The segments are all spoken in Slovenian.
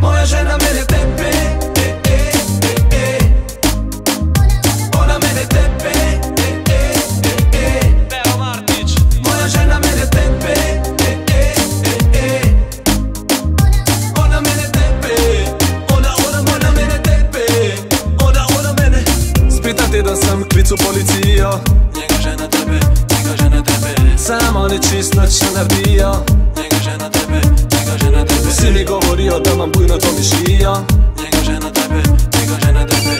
Moja žena mene tepe, e, e, e, e. Ona mene tepe, e, e, e, e. Moja žena mene tepe, e, e, e, e. Ona mene tepe, ona, ona, ona mene tepe, ona, ona mene. Sem klical policijo, Njega žena tebe, njega žena tebe, samo oni čist ne mi da imam bujno domišljijo. Njega žena tebe, njega žena tebe,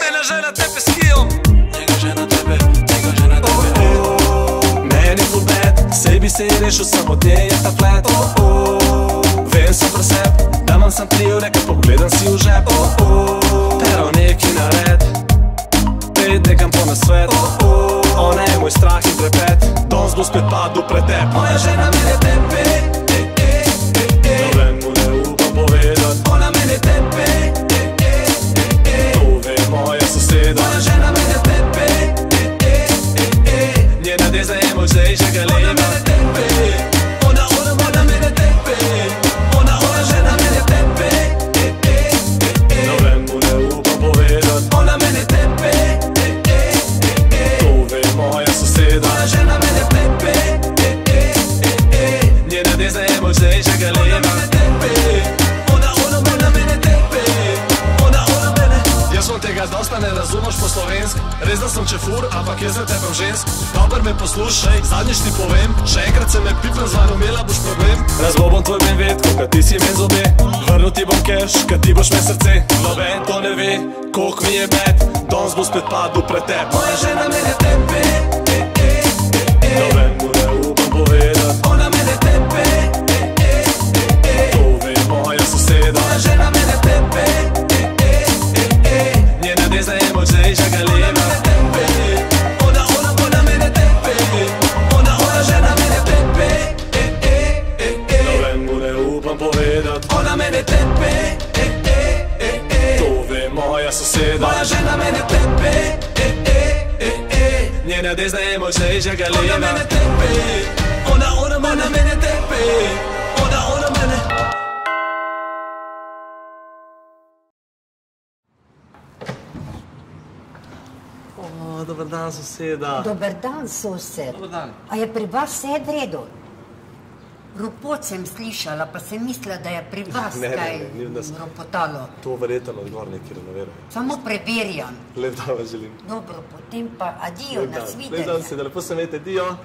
Mene žena tepe s kijom. njega žena tebe, njega žena tebe. Meni ful bad, sej bi se ji rešil, samo te je ta flat. Vem sem pri sebi, da imam sam tri ure, ker pogledam si v žep. Pero neki nared, pet nekam po nasvet. Ona je moj strah in trepet, danes bo spet padel pretep. Moja žena mene tepe, e, Like a lady. Res da sem čefur, ampak jaz za tebe žensk. Dober me poslušaj, zadnjič ti povem. Še enkrat se me pipnem zvano, imela boš problem. Razbobom tvoj ben ved, ko ti si men zobe Vrnil ti bom keš, kad ti boš me srce. Noben to ne ve, kolik mi je bed. Danes bo spet padel pretep. Moja žena mene tepe, заповедат Ода мене тепе, е, е, е, е Тове моја соседа Моја жена мене тепе, е, е, е, е Njena desna je moj sreća galena Ona mene tepe, ona, ona, ona mene tepe Ona, ona mene... dobar dan, soseda. Dobar dan, sosed. Dobar dan. A je pri vas sve v? Ropot sem slišala, pa sem mislila, da je pri vas Ne, ne, kaj ne, ni v nas. ropotalo. To verjetno odgor neki renovirajo. Samo preverjam. Lep dan vam želim. Dobro, potem pa adijo, Lep dan. Lep dan, se da lepo se imete, dio.